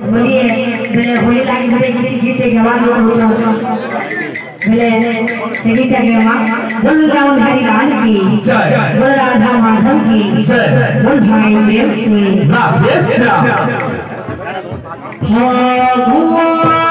बोलिए बोले होली लागी बोले किसी गीत के गवाह लोग हो जाओ बोले सही से गवाह बोल राम हरि लाल की बोल राधा माधव की बोल भाई प्रेम से वाह यस भगवान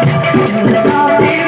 It's all